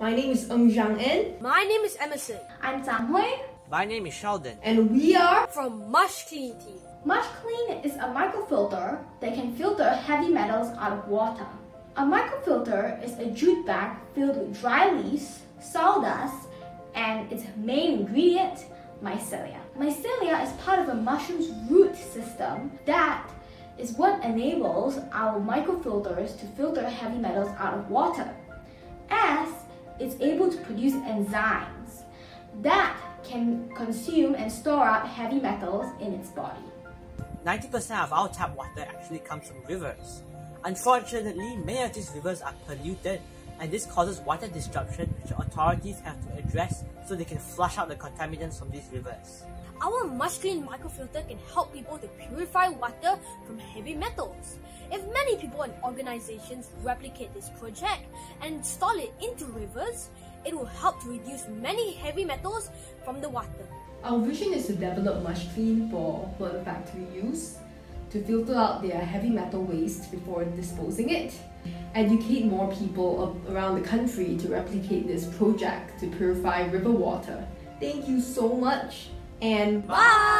My name is Ng Zhang En. My name is Emerson. I'm Zhang Hui. My name is Sheldon. And we are from Mush Clean Team. Mush Clean is a microfilter that can filter heavy metals out of water. A microfilter is a jute bag filled with dry leaves, sawdust, and its main ingredient, mycelia. Mycelia is part of a mushroom's root system that is what enables our microfilters to filter heavy metals out of water, as it's able to produce enzymes that can consume and store up heavy metals in its body. 90% of our tap water actually comes from rivers. Unfortunately, many of these rivers are polluted and this causes water disruption which authorities have to address so they can flush out the contaminants from these rivers. Our Mush microfilter can help people to purify water from heavy metals. If many people and organizations replicate this project and install it into rivers, it will help to reduce many heavy metals from the water. Our vision is to develop Mush Clean for further factory use, to filter out their heavy metal waste before disposing it, educate more people around the country to replicate this project to purify river water. Thank you so much and bye!